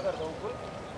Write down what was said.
कर दो